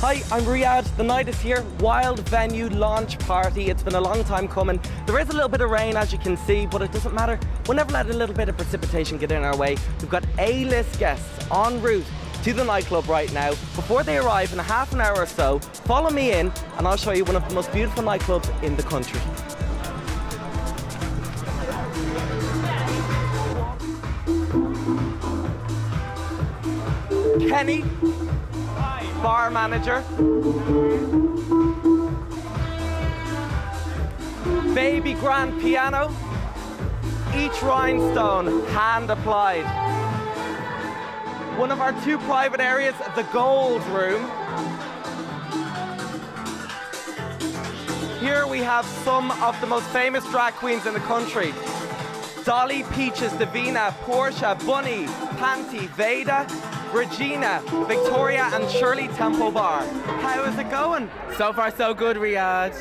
Hi, I'm Riyadh. The night is here. Wilde venue launch party. It's been a long time coming. There is a little bit of rain, as you can see, but it doesn't matter. We'll never let a little bit of precipitation get in our way. We've got A-list guests en route to the nightclub right now. Before they arrive in a half an hour or so, follow me in and I'll show you one of the most beautiful nightclubs in the country. Kenny, bar manager. Baby grand piano. Each rhinestone hand applied. One of our two private areas, the gold room. Here we have some of the most famous drag queens in the country. Dolly, Peaches, Davina, Portia, Bunny, Panty, Veda, Regina, Victoria and Shirley Temple Bar. How is it going? So far, so good, Riyadh.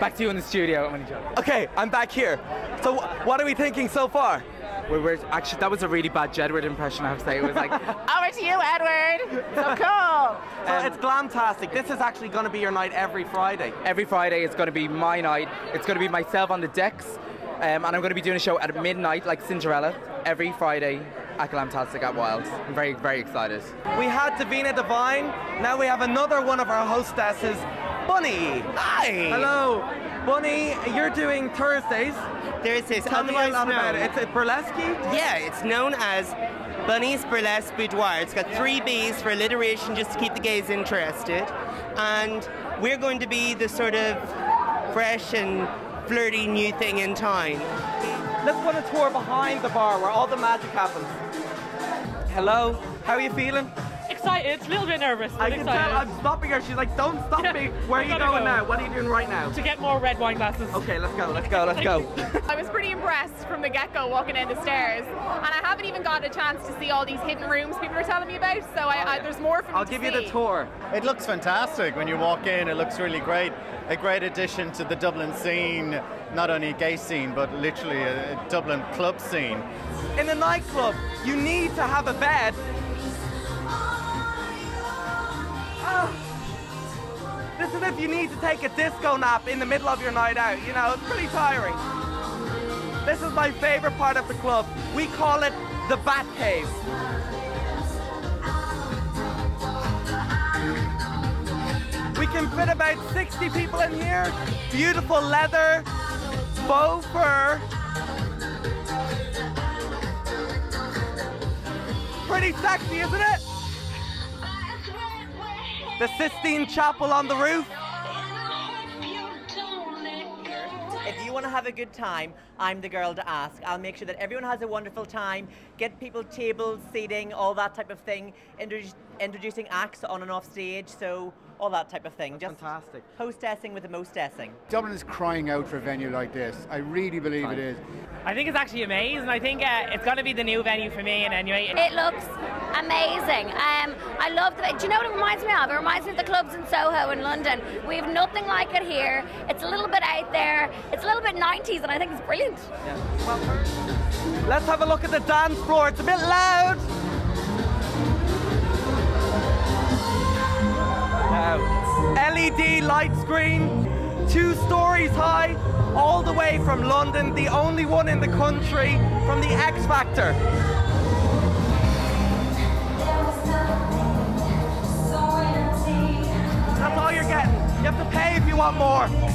Back to you in the studio. I'm only joking. Okay, I'm back here. So what are we thinking so far? We were actually that was a really bad Jedward impression. I have to say it was like, over to you, Edward. So cool. So Um, it's glamtastic. This is actually going to be your night every Friday. every Friday it's going to be my night. It's going to be myself on the decks, um, and I'm going to be doing a show at midnight like Cinderella every Friday at Glamtastic at Wilde. I'm very very excited. We had Davina Divine. Now we have another one of our hostesses, Bunny. Hi. Hello. Bunny, you're doing Thursdays. Thursdays. Tell me a otherwise lot about it. It's a burlesque. Yeah, it's known as Bunny's Burlesque Boudoir. It's got three B's for alliteration just to keep the gays interested. And we're going to be the sort of fresh and flirty new thing in town. Let's go on a tour behind the bar where all the magic happens. Hello. How are you feeling? Excited, a little bit nervous, but I can excited. tell. I'm stopping her. She's like, "Don't stop Yeah, me." Where are you going go. now? What are you doing right now? to get more red wine glasses. Okay, let's go. Let's go. Let's go. I was pretty impressed from the get-go walking down the stairs, and I haven't even got a chance to see all these hidden rooms people are telling me about. So I, I, there's more for me I'll to give you the tour. It looks fantastic when you walk in. It looks really great. A great addition to the Dublin scene, not only a gay scene, but literally a, a Dublin club scene. In a nightclub, you need to have a bed. This is if you need to take a disco nap in the middle of your night out. You know, it's pretty tiring. This is my favorite part of the club. We call it the Bat Cave. We can fit about 60 people in here. Beautiful leather, faux fur. Pretty sexy, isn't it? The Sistine Chapel on the roof. If you want to have a good time, I'm the girl to ask. I'll make sure that everyone has a wonderful time, get people tables, seating, all that type of thing, introducing acts on and off stage, so all that type of thing. Just Fantastic. hostessing with the mostessing. Dublin is crying out for a venue like this. I really believe it is. I think it's actually amazing. I think uh, it's going to be the new venue for me. And anyway, It looks amazing. Um, I love the. Do you know what it reminds me of? It reminds me of the clubs in Soho in London. We have nothing like it here. It's a little bit out there. It's a little bit 90s, and I think it's brilliant. Let's have a look at the dance floor. It's a bit loud. Now, LED light screen, two stories high, all the way from London, the only one in the country from the X Factor. That's all you're getting. You have to pay if you want more.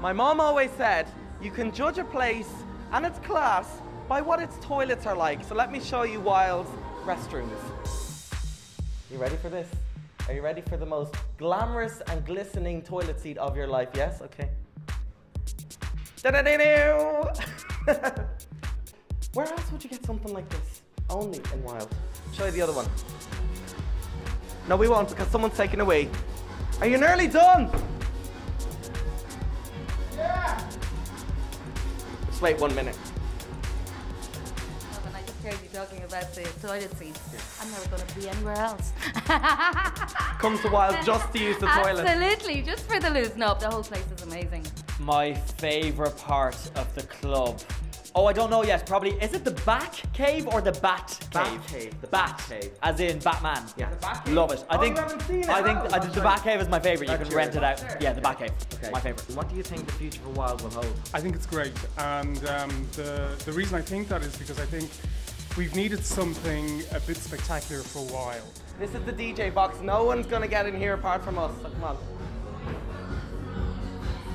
My mom always said you can judge a place and its class by what its toilets are like. So let me show you Wilde's restrooms. You ready for this? Are you ready for the most glamorous and glistening toilet seat of your life? Yes? Okay. Da-da-da-doo. Where else would you get something like this? Only in Wilde. Show you the other one. No, we won't because someone's taking away. Are you nearly done? Just wait one minute. I just heard you talking about the toilet seats. I'm never going to be anywhere else. Come to Wilde just to use the toilet. Absolutely, just for the loose. No, the whole place is amazing. My favourite part of the club. Oh, I don't know yet. Probably is it the Bat Cave or the Bat cave? Bat Cave? Cave, the Bat Bat Cave. as in Batman. Yeah. The Bat Cave. Love it. I Oh, think. you haven't seen it? I think Oh, I think the Bat Cave is my favourite. You That's can rent it yours. out. Yeah, the Bat Cave. Okay. My favourite. What do you think the future for Wilde will hold? I think it's great, and um, the the reason I think that is because I think we've needed something a bit spectacular for a while. This is the DJ box. No one's gonna get in here apart from us. So come on.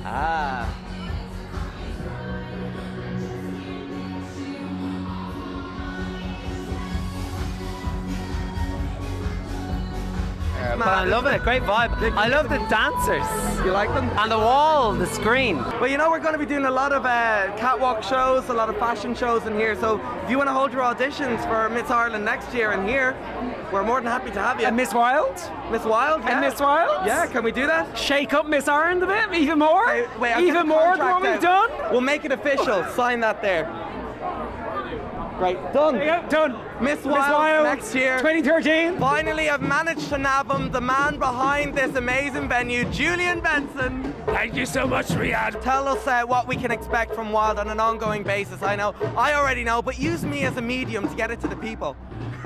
Ah. But I love it, great vibe. I love the dancers. You like them? And the wall, the screen. Well, you know, we're going to be doing a lot of uh, catwalk shows, a lot of fashion shows in here. So if you want to hold your auditions for Miss Ireland next year in here, we're more than happy to have you. And Miss Wilde? Miss Wilde, yeah. And Miss Wilde? Yeah, can we do that? Shake up Miss Ireland a bit, even more? Hey, wait, even more than what we've done? We'll make it official. Sign that there. Right, done. There you go, done. Miss Miss Wilde, Wilde, next year. 2013. Finally, I've managed to nab him, the man behind this amazing venue, Julian Benson. Thank you so much, Riyadh. Tell us uh, what we can expect from Wilde on an ongoing basis. I know, I already know, but use me as a medium to get it to the people.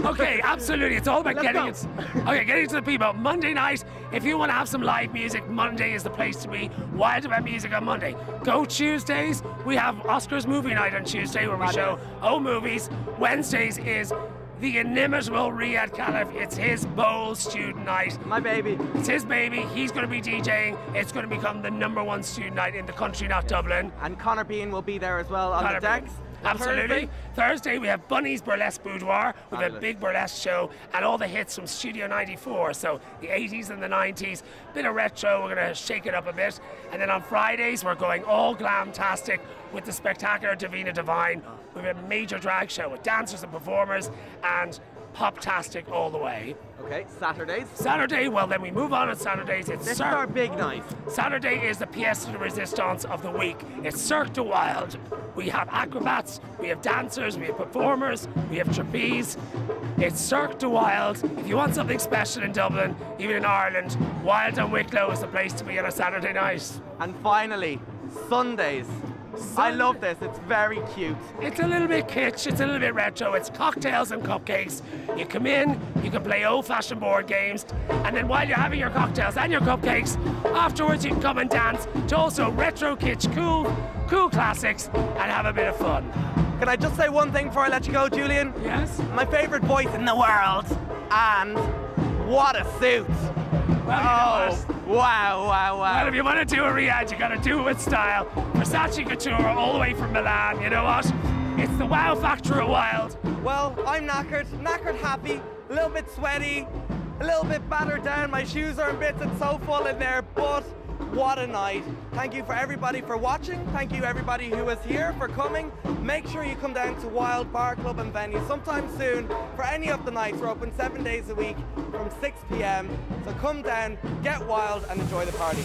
Okay, absolutely. It's all about Let's getting it. Okay, getting to the people. Monday night, if you want to have some live music, Monday is the place to be. Wilde about music on Monday. Go Tuesdays. We have Oscars movie night on Tuesday where we show old movies. Wednesdays is the inimitable Riyadh Khalaf. It's his bowl student night. My baby. It's his baby. He's going to be DJing. It's going to become the number one student night in the country, not Dublin. And Conor Behan will be there as well on Conor the decks. Behan. Absolutely. Thursday. we have Bunny's Burlesque Boudoir with a big burlesque show and all the hits from Studio 94. So the 80s and the 90s, bit of retro. We're going to shake it up a bit. And then on Fridays, we're going all glam-tastic with the spectacular Davina Divine. We have a major drag show with dancers and performers and pop-tastic all the way. Okay, Saturdays. Saturday, well, then we move on on Saturdays. It's This is our big night. Saturday is the pièce de résistance of the week. It's Cirque du Wilde. We have acrobats, we have dancers, we have performers, we have trapeze. It's Cirque du Wilde. If you want something special in Dublin, even in Ireland, Wilde and Wicklow is the place to be on a Saturday night. And finally, Sundays. I love this. It's very cute. It's a little bit kitsch, it's a little bit retro. It's cocktails and cupcakes. You come in, you can play old fashioned board games, and then while you're having your cocktails and your cupcakes, afterwards you can come and dance to also retro kitsch, cool, cool classics, and have a bit of fun. Can I just say one thing before I let you go, Julian? Yes? My favourite voice in the world. And what a suit. Well, oh, wow, wow, wow. Well, if you want to do a Riyadh, you got to do it with style. Versace Couture, all the way from Milan. You know what? It's the wow factor of Wilde. Well, I'm knackered, knackered happy, a little bit sweaty, a little bit battered down. My shoes are in bits, and so full in there, but what a night. Thank you for everybody for watching. Thank you everybody who was here for coming. Make sure you come down to Wilde Bar Club and Venue sometime soon for any of the nights. We're open seven days a week from 6 p.m. So come down, get wild and enjoy the party.